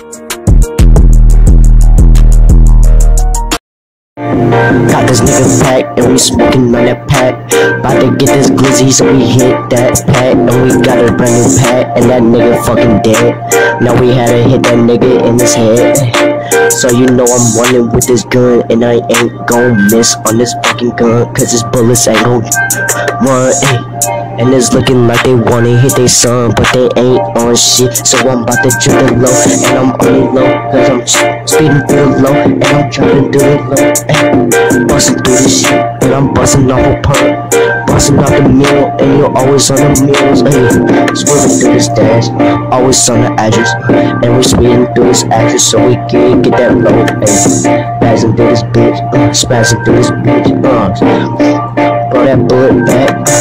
Got this nigga pack and we smoking on that pack. About to get this glizzy, so we hit that pack. And we got a brand new pack, and that nigga fucking dead. Now we had to hit that nigga in his head. So you know I'm running with this gun, and I ain't gon' miss on this fucking gun, cause this bullets ain't gon' Ay. And it's looking like they wanna hit their son, but they ain't on shit. So I'm about to drip it low, and I'm on low, cause I'm speeding through the low, and I'm dropping through the low. Ay. Busting through this shit, and I'm busting off a pump. Busting out the meal, and you're always on the meals. Ay. Swerving through this dash, always on the address. And we're speeding through this actress, so we can get that low. Ay. Spazzing through this bitch, uh, spazzing through this bitch. Uh. That bullet back.